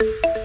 you